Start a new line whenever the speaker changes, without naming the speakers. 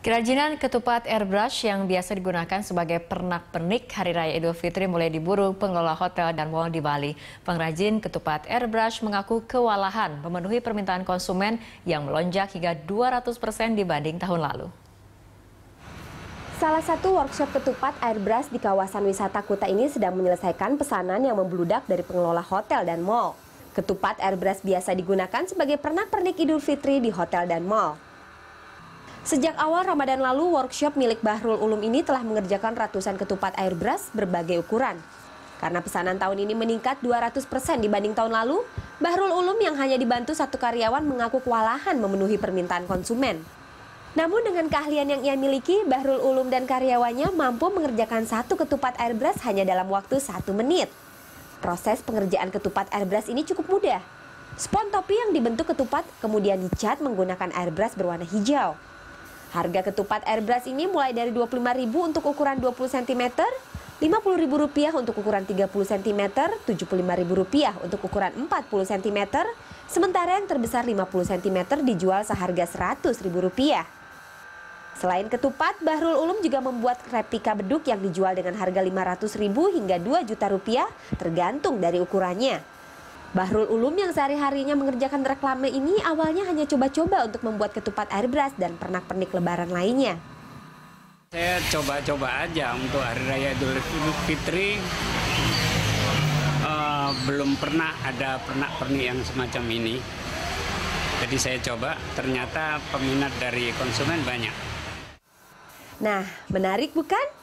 Kerajinan ketupat airbrush yang biasa digunakan sebagai pernak-pernik Hari Raya Idul Fitri mulai diburu pengelola hotel dan mall di Bali. Pengrajin ketupat airbrush mengaku kewalahan memenuhi permintaan konsumen yang melonjak hingga 200 persen dibanding tahun lalu.
Salah satu workshop ketupat airbrush di kawasan wisata Kuta ini sedang menyelesaikan pesanan yang membludak dari pengelola hotel dan mall. Ketupat airbrush biasa digunakan sebagai pernak-pernik Idul Fitri di hotel dan mall. Sejak awal Ramadan lalu, workshop milik Bahrul Ulum ini telah mengerjakan ratusan ketupat airbrush berbagai ukuran. Karena pesanan tahun ini meningkat 200% dibanding tahun lalu, Bahrul Ulum yang hanya dibantu satu karyawan mengaku kewalahan memenuhi permintaan konsumen. Namun dengan keahlian yang ia miliki, Bahrul Ulum dan karyawannya mampu mengerjakan satu ketupat airbrush hanya dalam waktu satu menit. Proses pengerjaan ketupat airbrush ini cukup mudah. Spon topi yang dibentuk ketupat kemudian dicat menggunakan airbrush berwarna hijau. Harga ketupat airbrush ini mulai dari Rp25.000 untuk ukuran 20 cm, Rp50.000 untuk ukuran 30 cm, Rp75.000 untuk ukuran 40 cm, sementara yang terbesar 50 cm dijual seharga Rp100.000. Selain ketupat, Bahrul Ulum juga membuat replika beduk yang dijual dengan harga Rp500.000 hingga Rp2 juta rupiah tergantung dari ukurannya. Bahrul Ulum yang sehari-harinya mengerjakan reklame ini awalnya hanya coba-coba untuk membuat ketupat airbrush dan pernak-pernik lebaran lainnya.
Saya coba-coba aja untuk Hari Raya Idul Fitri. Uh, belum pernah ada pernak-pernik yang semacam ini. Jadi saya coba, ternyata peminat dari konsumen banyak.
Nah, menarik bukan?